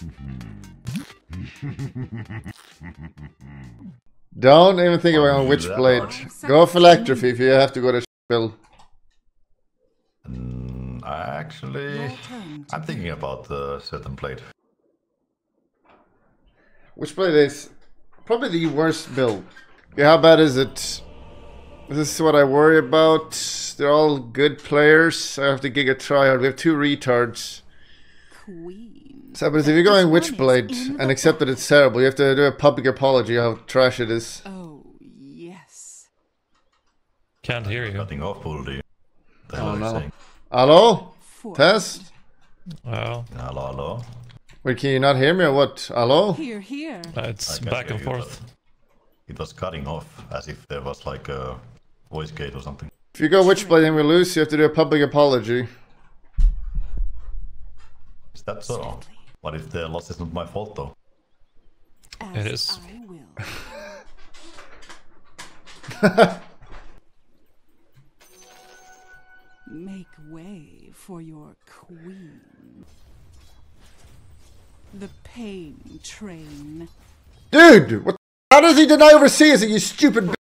Don't even think about Witchblade. Go for Electrophy if you have to go to build. Mm, actually, I'm thinking about the certain blade. Witchblade is probably the worst build. Yeah, how bad is it? This is what I worry about. They're all good players. I have to gig a tryhard. We have two retards. Queen. So, but if you're going Witchblade and accept that it's terrible, you have to do a public apology how trash it is. Oh, yes. Can't hear you. Cutting off Buldy. The hell Oh are no. saying? Hello? For Test? Well, Hello, hello. Wait, can you not hear me or what? Hello? Here, here. uh, it's back and forth. It was cutting off as if there was like a voice gate or something. If you go Witchblade and we lose, you have to do a public apology. Is that so? What if the loss is not my fault though? As It is. I will. Make way for your queen. The pain train. Dude! What How does he deny overseas it, you stupid b-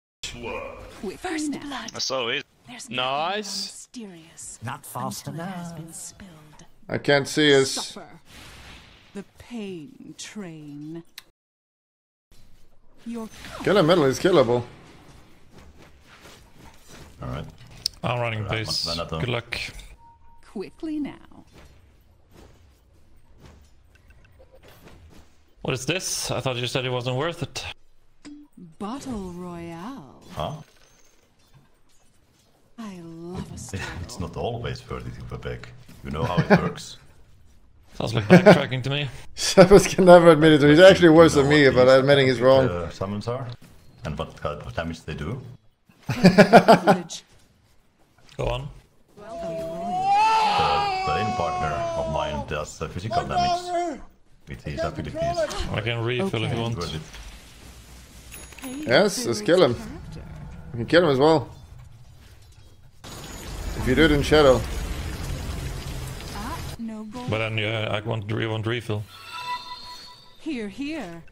Quick First blood. That's so easy. There's Nice. mysterious. Not fast until it has been enough. I can't see us. Suffer. The pain train. Your Kill him middle is killable. Alright. I'm running Right, base. what's that, though? Good luck. quickly now. What is this? I thought you said it wasn't worth it. Battle Royale. Huh? I love a. It's not always worth it if we're back. You know how it works. Sounds like backtracking to me. Sebas can never admit it. He's actually worse than me, what but admitting he's wrong. Uh, summons are, and what kind of damage they do. Go on. The, the in partner of mine does uh, physical damage with his abilities. I can refill if you want. Yes, let's kill him. You can kill him as well. If you do it in shadow. No gold. But then yeah, I want, re want refill. Here, here.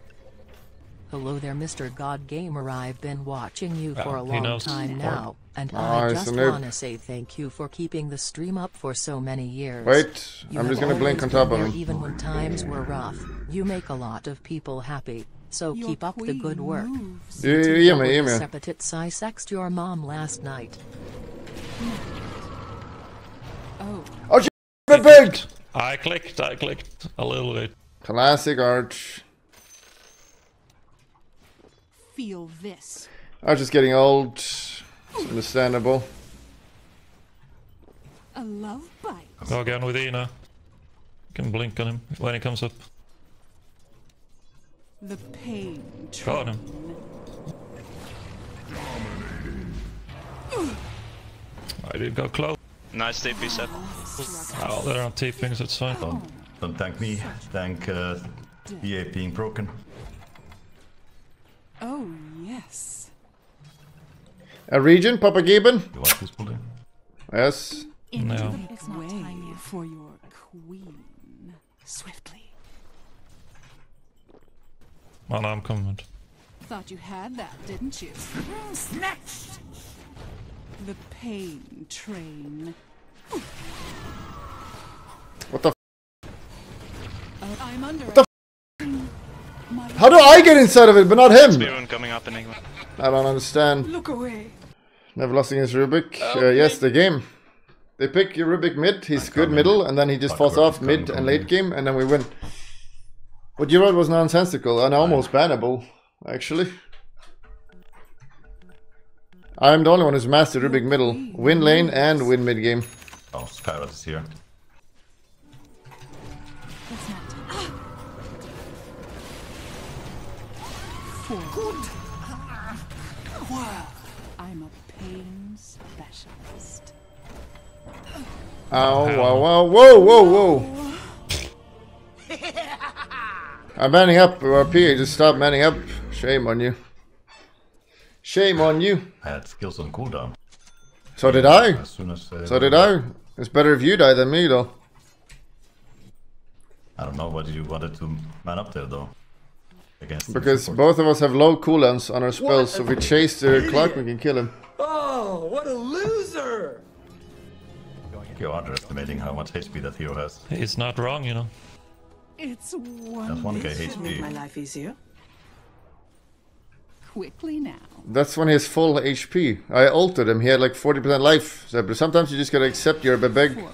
Hello there, Mr. God Gamer. I've been watching you for Ah, a long knows. time now, and Oh, I just want to say thank you for keeping the stream up for so many years. Wait, You I'm just gonna blink on top of there him. Even when times were rough, you make a lot of people happy. So Your keep up the good work. moves. You, you hear me, hear I sexed your mom last night. Oh, Oh, shit, bit big! I clicked, I clicked a little bit. Classic Arch. feel this. Arch is getting old. It's understandable. A love bite. Go again with Ina. Can blink on him when he comes up. The pain Go on him. I didn't go close. Nice TP set. Oh, they're not TPing, so it's fine. Don't, don't thank me, thank uh, EA being broken. Oh, yes. A region, Papa Gibbon? You want this building? Yes. No. Make way for your queen. Swiftly. No, I'm coming. Thought you had that, didn't you? Snatched! The pain train. What the f- Oh, I'm under the My How do I get inside of it, but not him? Spearman coming up Enigma. I don't understand. Look away. Never lost against Rubik. Uh, yes, the game. They pick your Rubik mid, he's good middle, and then he just falls off mid and late game, and then we win. What you wrote was nonsensical and almost bannable, actually. I'm the only one who's mastered Rubik middle. Win lane and win mid game. Oh, Skyrod is here. That's not. Forward. I'm a pain specialist. Ow, wow, wow, whoa, whoa, whoa. I'm manning up, uh, RP, just stop manning up. Shame on you. Shame on you. I had skills on cooldown. So did I. As soon as. Uh, So did I. It's better if you die than me, though. I don't know what you wanted to man up there though. Against Because support. both of us have low cooldowns on our spells, so if we chase the clock, we can kill him. Oh, what a loser! You're underestimating how much HP that hero has. He's not wrong, you know. It's one. That's one 1k Make my life easier. Quickly now. That's when he has full HP. I altered him, he had like 40% life. So, but sometimes you just gotta accept you're a bit big. Forward.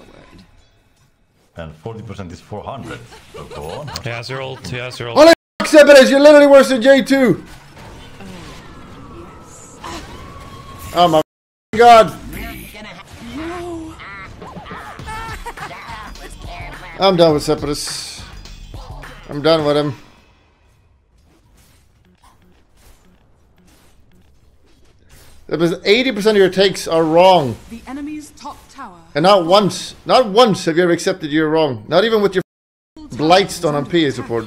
And 40% is 400. So go on. He has your ult, he has your ult. Holy f***, Sepitys, you're literally worse than J2! Oh my f***ing god! I'm done with Sepitys. I'm done with him. Because 80% of your takes are wrong. The enemy's top tower. And not once, not once have you ever accepted you're wrong. Not even with your Blightstone on PA support.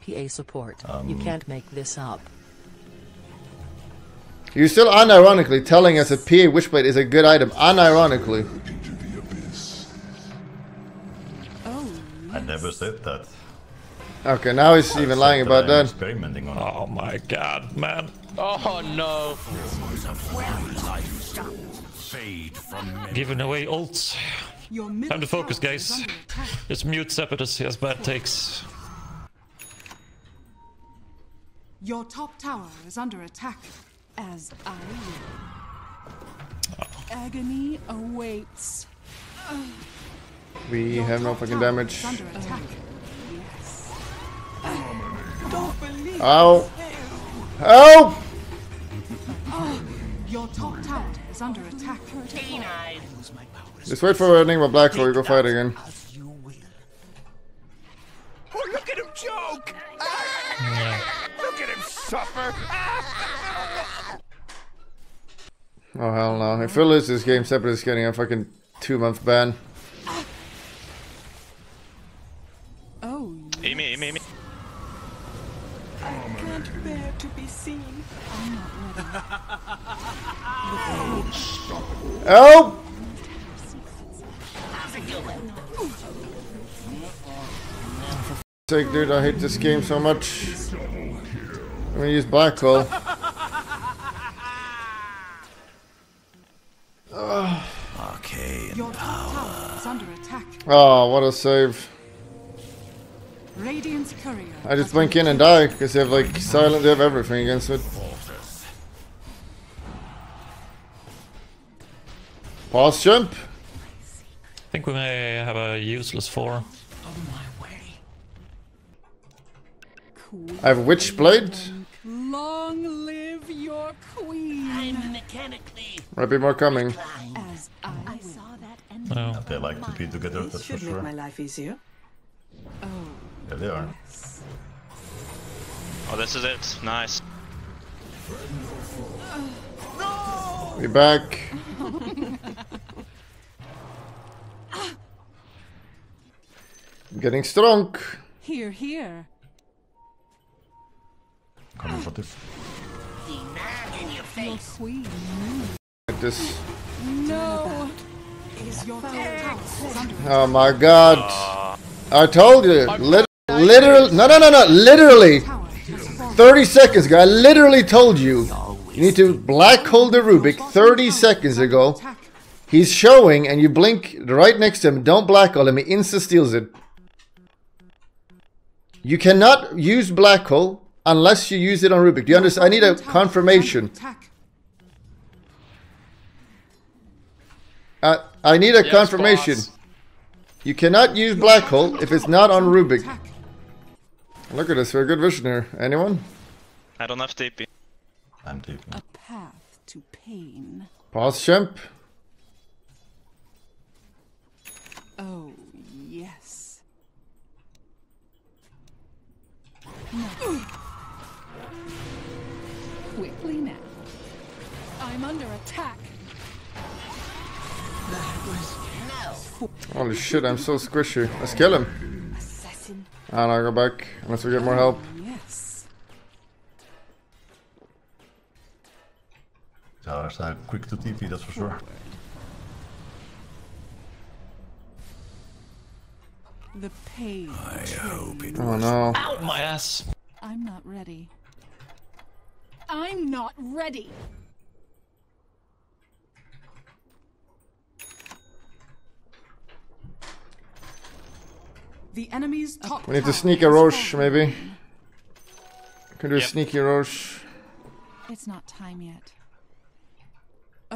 PA support. you um, can't make this up. You're still unironically telling us that PA Witchblade is a good item. Unironically. Oh, I never said that. Okay, now he's even lying about that. Experimenting on. Oh my god, man. Oh no! Giving away ults. Time to focus, guys. under attack. Just mute Sepitys, he has bad takes. Your top tower is under attack. As I will. Oh. Agony awaits. We Your have no fucking damage. under attack. Don't believe Ow! Ow! Your top tower is under attack. Just wait for Enigma Black before we go fight again. Oh, look at him joke! Look at him suffer! Oh hell no. If we lose this game, Separate is getting a fucking two month ban. Oh! Sake, dude, I hate this game so much. I'm gonna use Black Hole. your top tower is under attack. Oh, what a save. Radiant's courier. I just blink in and die because they have like silent, they have everything against it. Pause jump. I think we may have a useless four. I have witch Witchblade. Long live your queen. Might be more coming. As I will. No. They like to be together, This that's for should make sure. my life easier. Yeah, they are. Oh, this is it. Nice. Oh, We back. I'm Getting strong. Here, here. Coming for this. Your queen. Like this. No. Your top is under. Oh my god. I told you. Lit- literally. No, no, no, no. Literally. Tower has fallen. 30 seconds ago. I literally told you. You need to black hole the Rubik 30 seconds ago. He's showing and you blink right next to him. Don't black hole him. He insta steals it. You cannot use black hole unless you use it on Rubik. Do you understand? I need a Tower is under confirmation. Uh, I need a Yes, confirmation. boss. You cannot use black hole if it's not on Rubik. Look at this. We're a good vision here. Anyone? I don't have TP. I'm deep. A path to pain. Pause champ. Oh, yes. No. Quickly now. I'm under attack. That was no. Holy shit, I'm so squishy. Let's kill him. Assassin. And I'll go back unless we get more help. Quick to TP, that's for sure. The page. I hope it. Oh no. Ow, my ass. I'm not ready. I'm not ready. The enemy's top We need to sneak a has Rosh, fallen. maybe. Can do a Yep. sneaky Rosh. It's not time yet.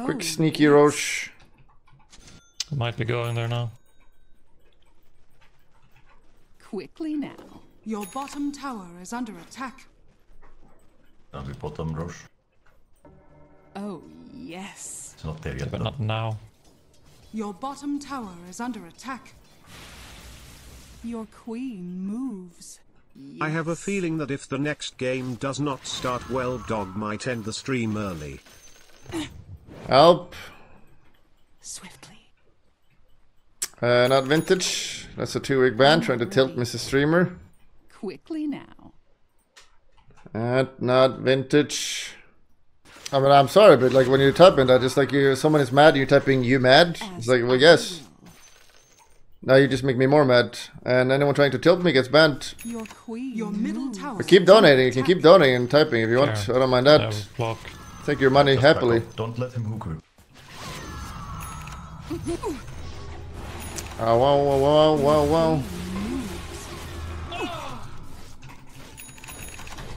Quick Oh, sneaky yes. Rosh. Might be going there now. Quickly now. Your bottom tower is under attack. Down the bottom rush. Oh, yes. It's not there yet. But though. not now. Your bottom tower is under attack. Your queen moves. I have a feeling that if the next game does not start well, Dog might end the stream early. Help. Swiftly. Uh, not vintage. That's a two week ban trying to tilt Mrs. Streamer. Quickly now. And not vintage. I mean, I'm sorry, but like when you're typing that, just like you, someone is mad, you're typing you mad. It's like, well, yes. Now you just make me more mad, and anyone trying to tilt me gets banned. Your queen. Your middle tower. But keep donating. You can keep donating and typing if you want. Sure. I don't mind I that. will block. Take your money happily. Don't let him hook you. Oh, wow, wow, wow, wow, wow.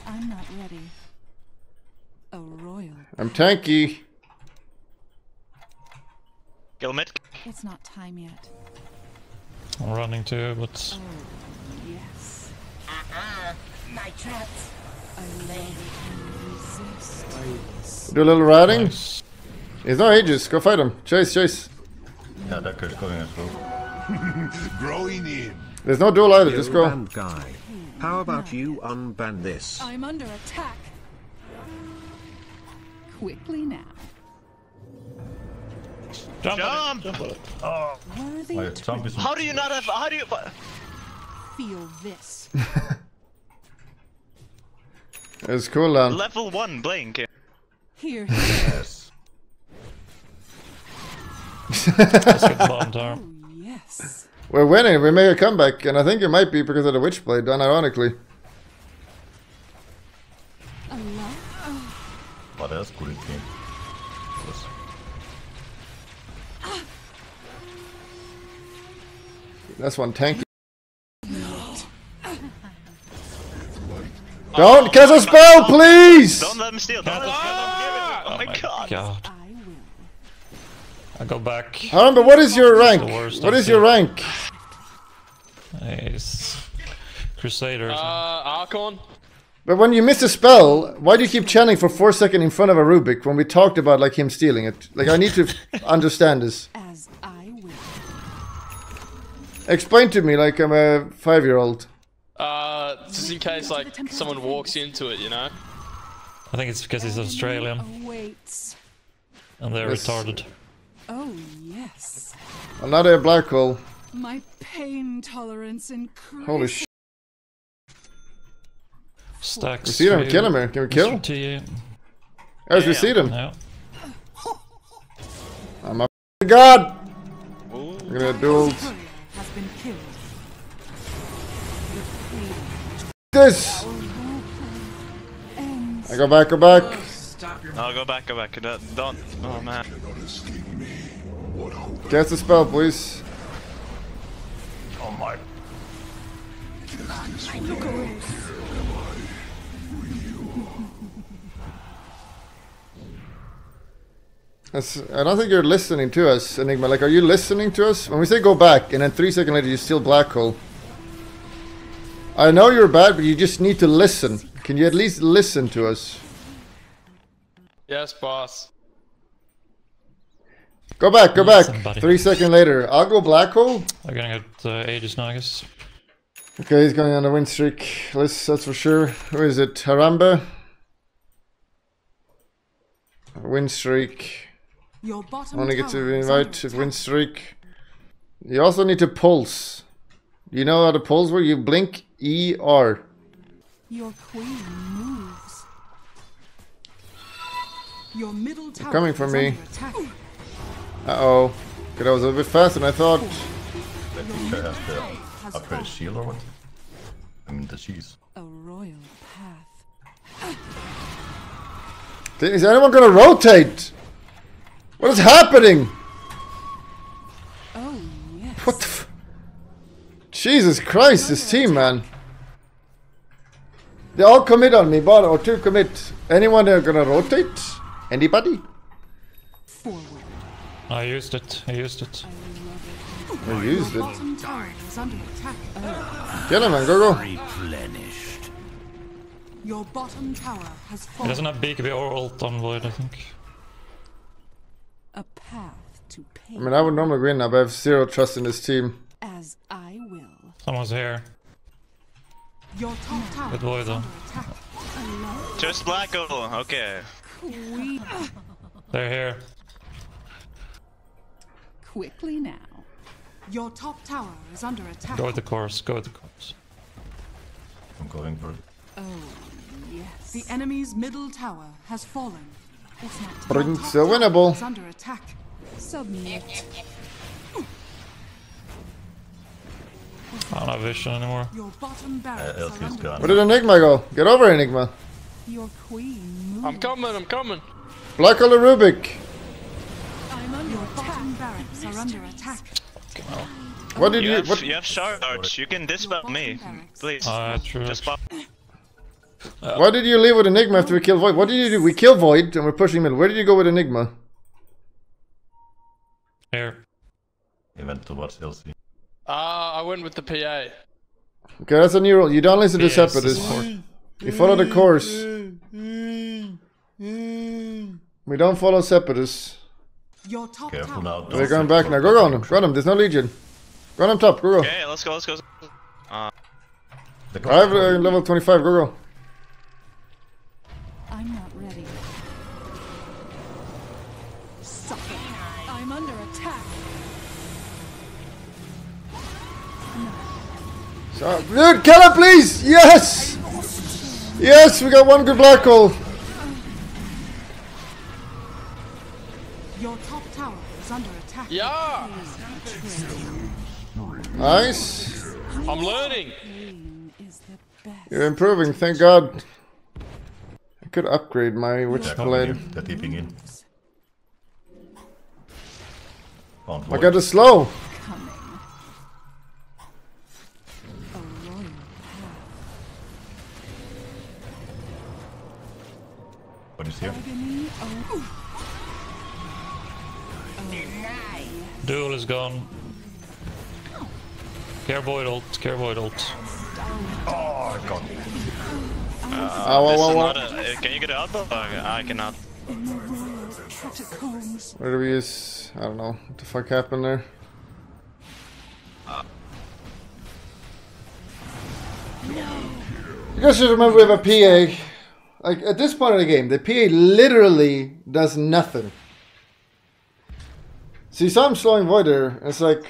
I'm not ready. A royal. I'm tanky. Kill mid. It's not time yet. I'm running too, but oh, Yes. Uh-huh. My traps. A lady can resist. Do a little riding. nice. He's no ages. Go fight him. Chase, chase. Yeah, Decker's going as well. Growing in. There's no duel either. Yo, Just go. guy. How about you unban this? I'm under attack. Quickly now. Jump! on Jump! Oh, on it. Worthy My to jump is how do you not have? How do you? feel this. It's cool down. Level one blink. Here. yes. Let's get bottom tower. Oh, yes. We're winning. We make a comeback, and I think it might be because of the Witchblade, unironically. Allah. But that's good team. Yes. That's one tanky. Don't cast a spell, please! Don't let him steal. Don't let him steal. Don't give it. Oh, my god. God. I go back. Harambe, what is your rank? the worst What I've is your rank? Nice. Crusaders. Uh, Archon. But when you miss a spell, why do you keep chanting for four seconds in front of a Rubik when we talked about like him stealing it? Like I need to understand this. As I will. Explain to me like I'm a five-year-old. Uh, just in case like someone walks into it, you know. I think it's because he's Australian and they're Yes. retarded. Oh, yes. Another black hole. My pain tolerance increases. Holy sh! Stacks. We see them. to Kill him here. Can we kill? Mr. T. As we see them. Yeah. I'm a god. Ooh. I'm gonna duel has been killed. This. I go back. Go back. No, go back, go back. Don't. don't- Oh man. Cast the spell, please. Oh my. That's, I don't think you're listening to us, Enigma. Like, are you listening to us? When we say go back, and then three seconds later you still black hole. I know you're bad, but you just need to listen. Can you at least listen to us? Yes, boss. Go back, go back. Listen, buddy. Three seconds later, I'll go black hole. They're gonna get uh, Aegis now, I guess. Okay, he's going on a win streak. Let's, that's for sure. Who is it? Harambe? Win streak. Your bottom Only get tower to invite under win streak. You also need to pulse. You know how to pulse where you blink E R. Your queen moves. Your middle tower coming for me. Uh oh. Because I was a bit faster than I thought. The teacher has the has Upgrade fallen. shield or what? I mean the cheese. A royal path. Is anyone gonna rotate? What is happening? Oh, yes. What the f- Jesus Christ, this team, man. They all commit on me, but or two commit. Anyone that gonna rotate? Anybody? Forward. I used it. I used it. I used it. Bottom tower is under attack. Kill him, man. Go, go. Replenished. Your bottom tower has He fallen. doesn't have BKB or ult on Void, I think. A path to pain. I mean, I would normally win now, but I have zero trust in this team. As I will. Someone's here. Your top tower With Void though. Just black hole. Okay. Queen. They're here. Quickly now. Your top tower is under attack. Go with the course. Go with the course. I'm going for it. Oh, yes. The enemy's middle tower has fallen. It's not time. Prince, uh, winnable. Is under attack. Submit. I don't have vision anymore. Your bottom Uh, barracks Elfie's gone. Where did Enigma go? Get over, Enigma. Your queen moves. I'm coming, I'm coming. Black hole Rubik. I'm under Your attack. bottom barracks are under attack. What did You you? have, What? you have charge. You can dispel me, please. Ah, true. Just pop. Why did you leave with Enigma after we killed Void? What did you do? We killed Void and we're pushing him. Where did you go with Enigma? Here. He went towards LC. Ah, I went with the PA. Okay, that's a new rule. You don't listen to Yes, separatists. support. You follow the course. We don't follow separatists. Your top Careful tower. now. We're going back now. Go on him. Go on him. There's no legion. Go on him top. Go go. Okay, let's go. Let's go. The I have uh, level 25. Go go. I'm not ready. Suck it. I'm under attack. So, dude, kill him, please. Yes. Yes, we got one good black hole. Your top tower is under attack. Yeah! Nice. I'm learning! Queen is the best. You're improving. Thank God. I could upgrade my They're Witchblade. in. They're deeping in. I got the slow. Coming. A royal What is here? agony. Oh, Duel is gone. Care Void ult. Care Void ult. Oh, God. Ow, This ow, is ow, not a, uh, can you get out? Uh, I cannot. in the royal catacombs. Where do we use? I don't know. What the fuck happened there? You guys should remember we have a PA. Like, at this point of the game, the PA literally does nothing. See, so I'm slowing Void there, and it's like,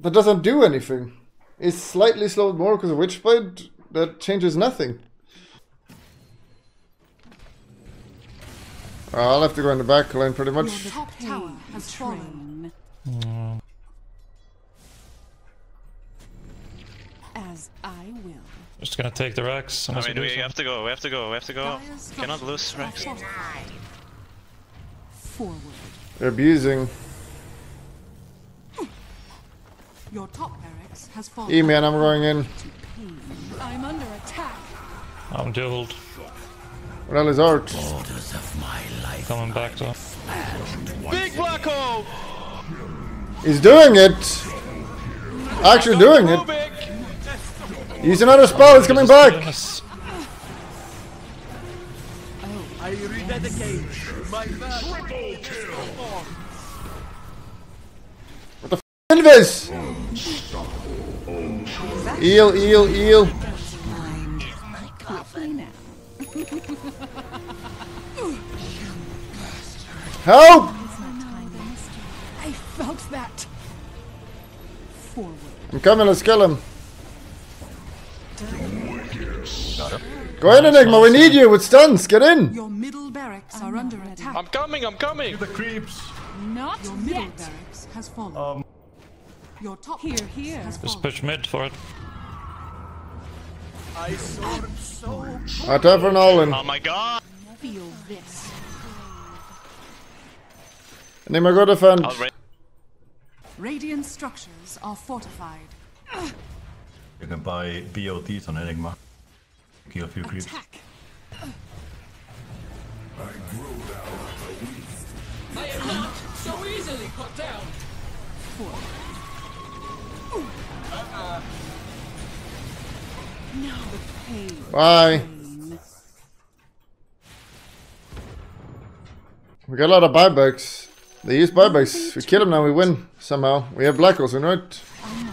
that doesn't do anything. It's slightly slowed more because of Witchblade, that changes nothing. Uh, I'll have to go in the back lane pretty Your much. top tower has fallen. Train. As I will. Just gonna take the Rex. I mean, do we something. have to go. We have to go. We have to go. Dire's Cannot lose Rex. Forward. They're abusing. Your top barracks has fallen. E man, I'm going in. I'm under attack. I'm dueled. What hell is art? Orders of my life. Coming back though. Big black hole! He's doing it! Actually doing it! Use another spell, it's coming back! I rededicate my Invis! Eel, eel, eel. Quickly now. Help! It's not time to. I felt that. Forward. I'm coming, let's kill him. Go ahead, Enigma, we need you with stuns, get in! Your middle barracks are under attack. I'm coming, I'm coming! The creeps. Not Your middle yet. barracks has fallen. Um, Your top here, here. Has Just push mid for it. I soared so Alright, time for Nolan. Oh my god! Feel this. Nima, go defend. Radiant structures are fortified. You can buy BOTs on Enigma. Kill a few creeps. Attack. Bye. We got a lot of buybacks. They use buybacks. We kill them now, we win somehow. We have Black Holes, right? I'm not ready.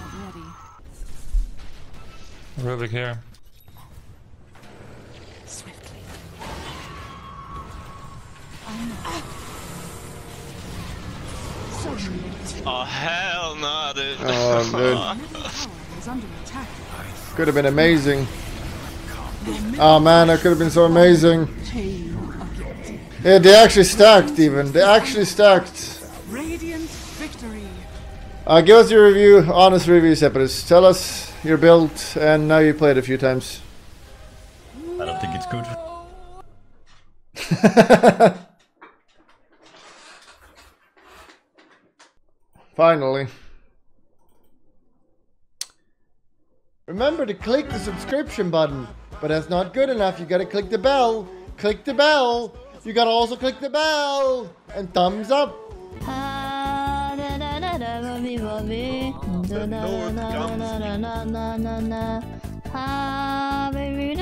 Rubik here. Swiftly. I'm Oh hell no, dude. Oh, dude. middle tower is under attack. Could have been amazing. Oh man, that could have been so amazing. Chain of guilt. Yeah, they actually stacked even. They actually stacked. Uh, give us your review, honest review, Separatists. Tell us your build, and now you played a few times. I don't think it's good. Finally. Remember to click the subscription button, but that's not good enough. You gotta click the bell. Click the bell. You gotta also click the bell and thumbs up. Ah, baby,